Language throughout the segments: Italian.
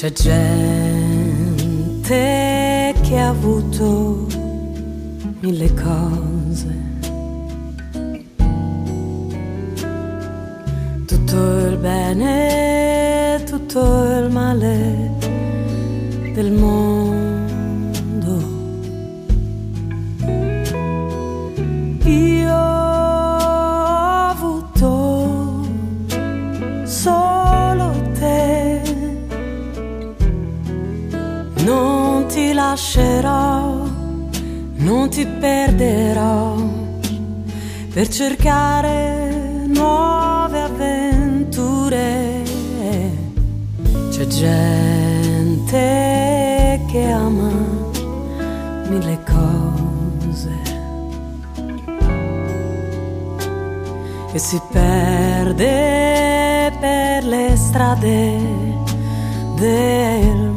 C'è gente che ha avuto mille cose. Tutto il bene, tutto il male del mondo. Io Non ti lascerò, non ti perderò per cercare nuove avventure. C'è gente che ama mille cose e si perde per le strade del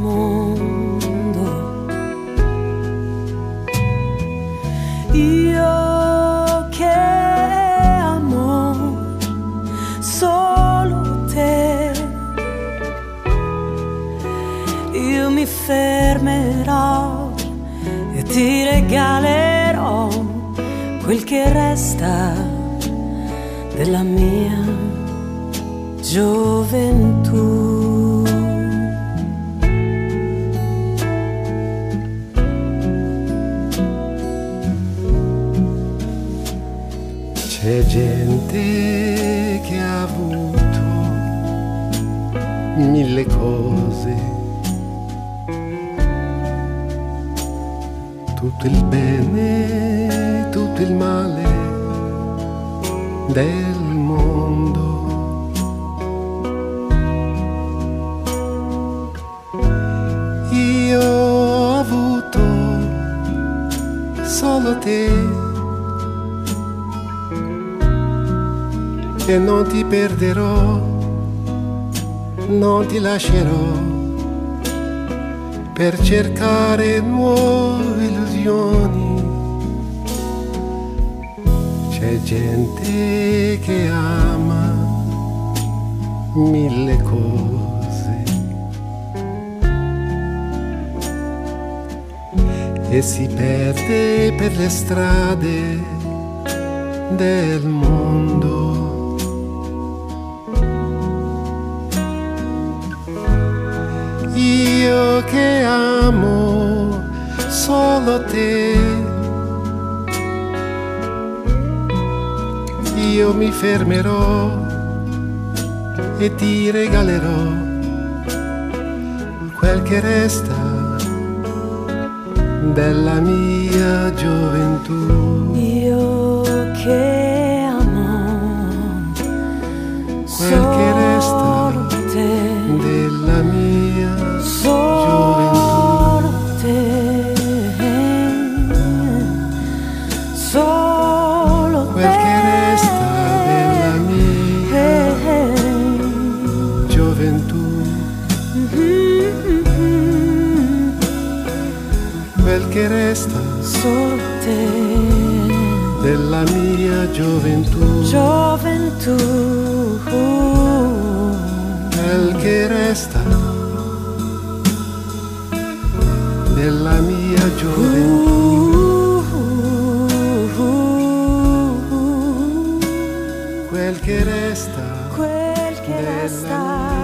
fermerò e ti regalerò quel che resta della mia gioventù. C'è gente che ha avuto mille cose, tutto il bene, tutto il male del mondo. Io ho avuto solo te. e non ti perderò, non ti lascerò per cercare nuove illusioni. C'è gente che ama mille cose e si perde per le strade del mondo. Che amo solo te, io mi fermerò e ti regalerò quel che resta della mia gioventù. Io che solo quel che resta della mia gioventù, quel che resta Solo te, della mia gioventù, gioventù. quel che resta della mia gioventù, quel che resta Quel che della resta